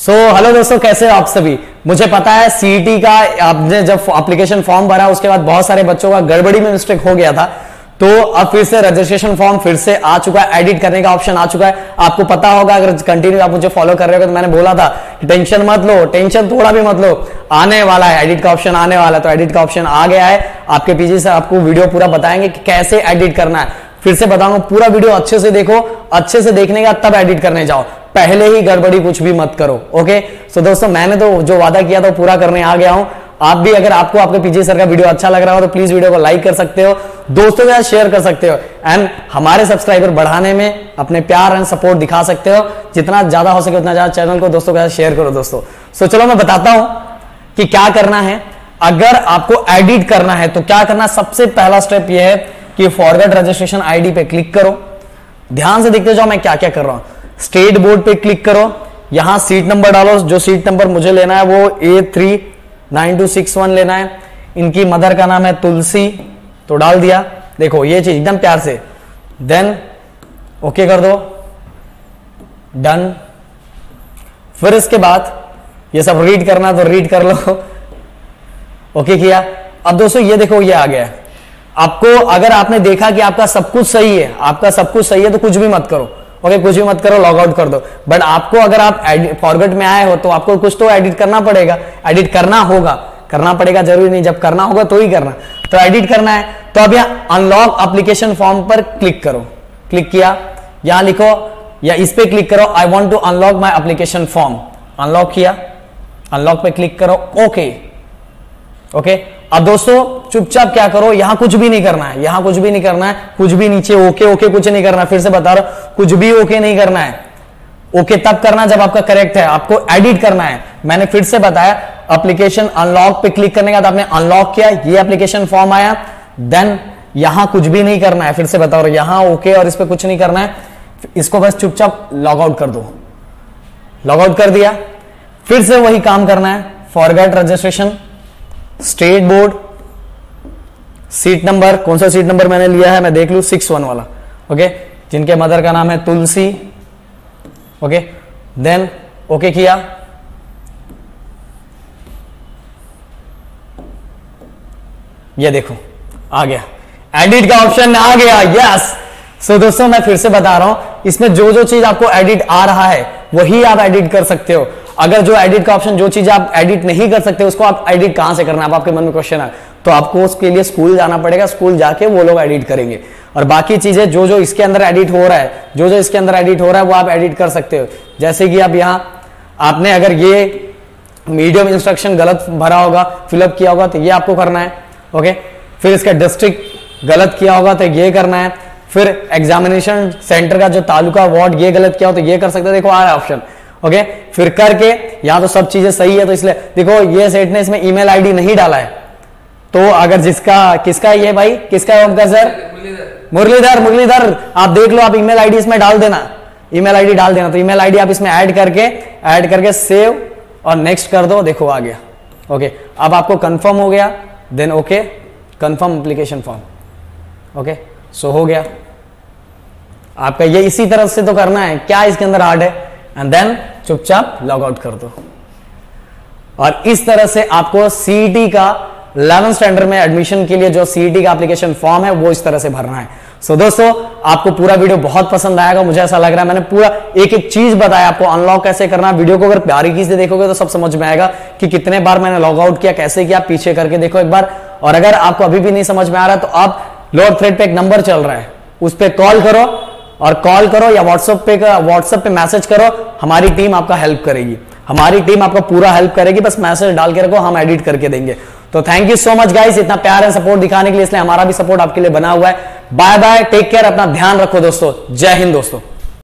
सो so, hello दोस्तों कैसे हो आप सभी? मुझे पता है सीईटी का आपने जब एप्लीकेशन फॉर्म भरा उसके बाद बहुत सारे बच्चों का गड़बड़ी में मिस्टेक हो गया था। तो अब फिर से रजिस्ट्रेशन फॉर्म फिर से आ चुका है एडिट करने का ऑप्शन आ चुका है। आपको पता होगा अगर कंटिन्यू आप मुझे फॉलो कर रहे हो तो मैंने बोला था टेंशन मत लो टेंशन थोड़ा भी मत लो आने वाला है एडिट का ऑप्शन आने वाला है। तो एडिट का ऑप्शन आ गया है। आपके पीछे से आपको वीडियो पूरा बताएँगे कि कैसे एडिट करना है। फिर से बताऊँगा पूरा वीडियो अच्छे से देखो अच्छे से देखने का तब एडिट करने जाओ। पहले ही गड़बड़ी कुछ भी मत करो ओके सो दोस्तों, मैंने तो जो वादा किया था पूरा करने आ गया हूँ। आप भी अगर आपको आपके पीछे सर का वीडियो अच्छा लग रहा हो तो प्लीज़ वीडियो को लाइक कर सकते हो, दोस्तों के साथ शेयर कर सकते हो। एंड हमारे सब्सक्राइबर बढ़ाने में अपने प्यार एंड सपोर्ट दिखा सकते हो। जितना ज़्यादा हो सके उतना ज़्यादा चैनल को दोस्तों के साथ शेयर करो, दोस्तों। सो चलो मैं बताता हूँ कि क्या करना है। अगर आपको एडिट करना है तो क्या करना सबसे पहला स्टेप यह है कि फॉरवर्ड रजिस्ट्रेशन आईडी पे क्लिक करो। ध्यान से देखते जाओ मैं क्या क्या कर रहा हूँ। स्टेट बोर्ड पे क्लिक करो, यहाँ सीट नंबर डालो, जो सीट नंबर मुझे लेना है वो A three nine two six one लेना है। इनकी मदर का नाम है तुलसी तो डाल दिया। देखो, ये चीज़ एकदम प्यार से। देन ओके कर दो। डन फिर इसके बाद, ये सब रीड करना तो रीड कर लो। ओके किया। अब दोस्तों, ये देखो, ये आ गया। है आपको अगर आपने देखा कि आपका सब कुछ सही है, आपका सब कुछ सही है तो कुछ भी मत करो। ओके कुछ भी मत करो लॉग आउट कर दो। बट आपको अगर आप फॉरवर्ड में आए हो तो आपको कुछ तो एडिट करना पड़ेगा। एडिट करना होगा। करना पड़ेगा ज़रूरी नहीं। जब करना होगा तो ही करना। तो एडिट करना है। तो अब यहाँ अनलॉक एप्लीकेशन फॉर्म पर क्लिक करो। क्लिक किया। यहाँ लिखो, या इस पे क्लिक करो I want to unlock my application form unlock किया। अनलॉक पे क्लिक करो। ओके ओके अब दोस्तों, चुपचाप क्या करो, यहाँ कुछ भी नहीं करना है, यहाँ कुछ भी नहीं करना है, कुछ भी नीचे ओके ओके कुछ नहीं करना फिर से बता रहा हूँ, कुछ भी ओके नहीं करना है। ओके तब करना जब आपका करेक्ट है, आपको एडिट करना है। मैंने फिर से बताया एप्लीकेशन अनलॉक पे क्लिक करने के बाद आपने अनलॉक किया, ये एप्लीकेशन फॉर्म आया देन यहाँ कुछ भी नहीं करना है, फिर से बता रहा यहाँ ओके और इस पर कुछ नहीं करना है। इसको बस चुपचाप लॉग आउट कर दो। लॉग आउट कर दिया, फिर से वही काम करना है forget registration state board, seat number, कौन सा सीट नंबर मैंने लिया है, मैं देख लू सिक्स वन वाला ओके जिनके मदर का नाम है तुलसी ओके देन ओके किया। ये देखो, आ गया। एडिट का ऑप्शन आ गया यस सो दोस्तों, मैं फिर से बता रहा हूँ, इसमें जो जो चीज़ आपको एडिट आ रहा है, वही आप एडिट कर सकते हो। अगर जो एडिट का ऑप्शन जो चीज़ आप एडिट नहीं कर सकते, उसको आप एडिट कहाँ से करना है? आपके मन में क्वेश्चन है। तो आपको उसके लिए स्कूल जाना पड़ेगा। स्कूल जाके वो लोग एडिट करेंगे। और बाकी चीज़ें, जो जो इसके अंदर एडिट हो रहा है, जो जो इसके अंदर एडिट हो रहा है, वो आप एडिट कर सकते हो। जैसे कि आप यहाँ आपने अगर ये मीडियम इंस्ट्रक्शन गलत भरा होगा फिलअप किया होगा तो ये आपको करना है। ओके फिर इसका डिस्ट्रिक्ट गलत किया होगा तो ये करना है। फिर एग्जामिनेशन सेंटर का जो तालुका वार्ड ये गलत किया हो तो ये कर सकते हो। देखो आ रहा है ऑप्शन ओके फिर करके, यहाँ तो सब चीज़ें सही है तो इसलिए देखो, ये सेट ने इसमें ईमेल आईडी नहीं डाला है। तो अगर जिसका, किसका ये भाई? किसका है ओमकार सर? मुरलीधर। मुरलीधर। आप देख लो, आप ईमेल आईडी इसमें डाल देना। ईमेल आईडी डाल देना। तो ईमेल आईडी आप इसमें ऐड करके ऐड करके सेव और नेक्स्ट कर दो। देखो, आ गया। ओके अब आपको कंफर्म हो गया। Then okay confirm application form okay so हो गया। आपका ये इसी तरफ़ से तो करना है। क्या इसके अंदर हार्ड है? एंड देन चुपचाप लॉग आउट कर दो। और इस तरह से आपको सीईटी का इलेवन स्टैंडर्ड में एडमिशन के लिए जो सीईटी का एप्लीकेशन फॉर्म है वो इस तरह से भरना है। सो so, दोस्तों आपको पूरा वीडियो बहुत पसंद आएगा। मुझे ऐसा लग रहा है मैंने पूरा एक एक चीज़ बताया। आपको अनलॉक कैसे करना वीडियो को अगर प्यारी से देखोगे तो सब समझ में आएगा कि कितने बार मैंने लॉग आउट किया कैसे किया पीछे करके देखो एक बार। और अगर आपको अभी भी नहीं समझ में आ रहा तो आप लोअर थ्रेड पे एक नंबर चल रहा है। उस पर कॉल करो और कॉल करो या व्हाट्सएप पे व्हाट्सएप पे मैसेज करो, हमारी टीम आपका हेल्प करेगी। हमारी टीम आपका पूरा हेल्प करेगी, बस मैसेज डाल के रखो, हम एडिट करके देंगे। तो thank you so much guys इतना प्यार है सपोर्ट दिखाने के लिए इसलिए हमारा भी सपोर्ट आपके लिए बना हुआ है। बाय बाय टेक केयर अपना ध्यान रखो दोस्तों। जय हिंद दोस्तों।